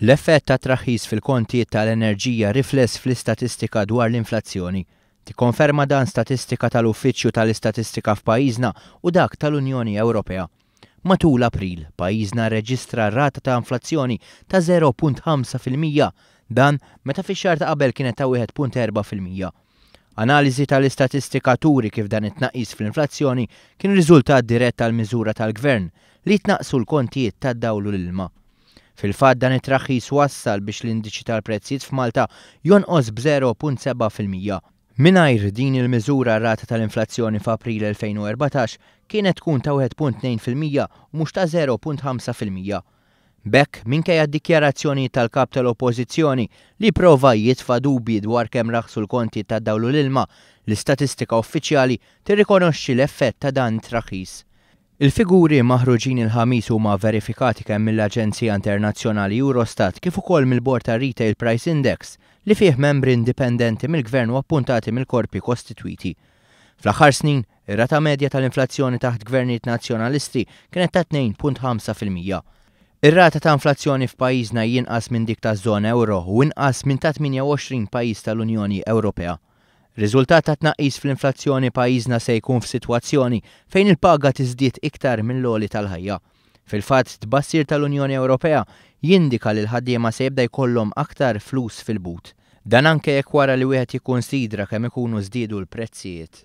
L-effett tat-traħħis fil-kontijiet ta' l-enerġija rifless fl-istatistika dwar l-inflazzjoni. Tikkonferma dan statistika ta' l-Uffiċċju ta' l-Istatistika f'pajjiżna u dak ta' l-Unjoni Ewropea. Matul April, pajjiżna rreġistra rata ta' inflazzjoni ta' 0.5 fil-mija, dan meta fix-xahar ta' qabel kienet ta' 1.4 fil-mija. Analiżi tal-istatistika turi kif dan it-tnaqqis fl-inflazzjoni kien riżultat dirett tal-miżura tal-Gvern li jitnaqqsu l-kontijiet tad-dawl u l-ilma. Fil-fatt dan it-traħħis wassal biex l-indiċi tal-prezzijiet f'Malta jonqos b'żero punt sebgħa fil-mija. Mingħajr din il-miżura r-rata tal-inflazzjoni f'April 2014 kienet tkun ta' wieħed punt tnejn fil-mija u mhux ta' żero punt ħamsa fil-mija. B'hekk, minkejja d-dikjarazzjonijiet tal-Kap tal-Oppożizzjoni li jipprova jitfa' dubji dwar kemm raħħsu l-konti tad-dawl u l-ilma, l-istatistika uffiċjali tirrikonoxxi l-effett ta' dan it-traħħis. Il-figuri maħruġin il-Ħamis huma verifikati kemm mill-aġenzija internazzjonali Eurostat kif ukoll mill-Bord tar-Retail Price Index li fih membri indipendenti mill-Gvern u appuntati mill-korpi kostitwiti. Fl-aħħar snin, Ir-rata medja tal-inflazzjoni taħt gvernijiet Nazzjonalisti kienet ta' 2.5 fil-mija. Ir-rata ta' inflazzjoni f'pajjiżna hi inqas minn dik taż-żona ewro u inqas minn ta' 28 pajjiż tal-Unjoni Ewropea. Riżultat ta' tnaqqis fl-inflazzjoni pajjiżna se jkun f'sitwazzjoni fejn il-paga tiżdied iktar mill-għoli tal-ħajja. Fil-fatt, t-tbassir tal-Unjoni Ewropea jindika li l-ħaddiema se jibda jkollhom aktar flus fil-but. Dan anke jekk wara li wieħed jikkunsidra kemm ikunu żdiedu l-prezzijiet.